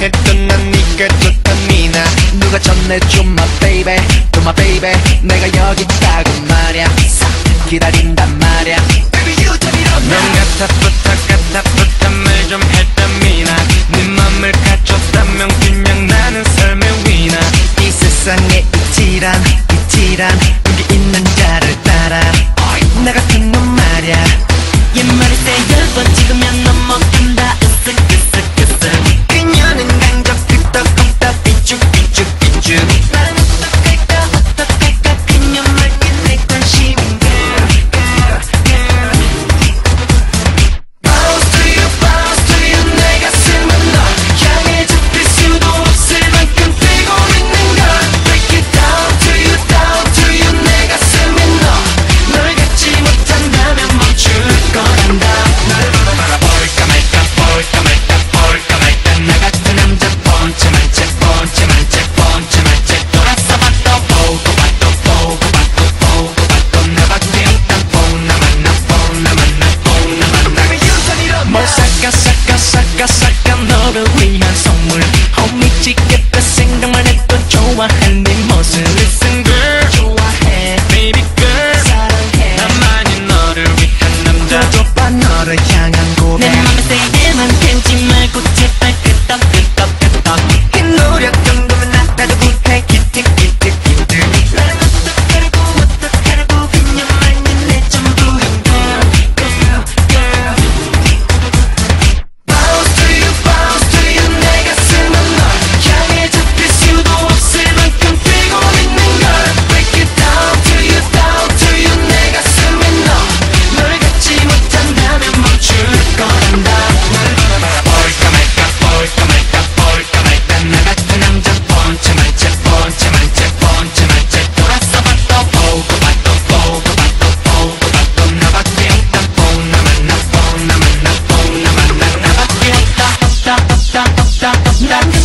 했던 난 네가 좋다 미나 누가 전해줘 my baby to my baby 내가 여기 있다고 말 기다린단 말야 Baby you turn it on 넌 같아 That's